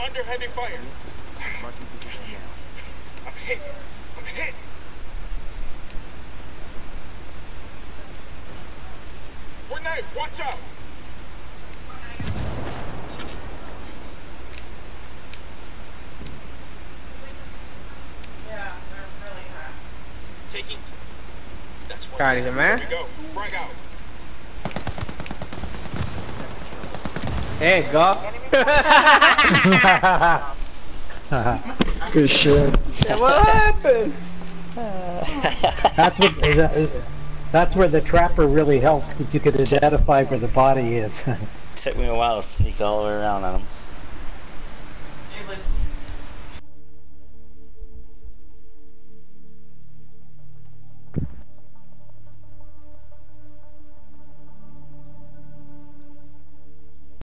under heavy fire. Marking position now. I'm hit. I'm hit. Grenade, watch out. Yeah, they're really hot. Taking. That's one. Got it, man. Here we go. Frag out. There you go. Good shit. what happened? That's what, is that, is, that's where the trapper really helps, because you could identify where the body is. Took me a while to sneak all the way around on him. Hey, listen,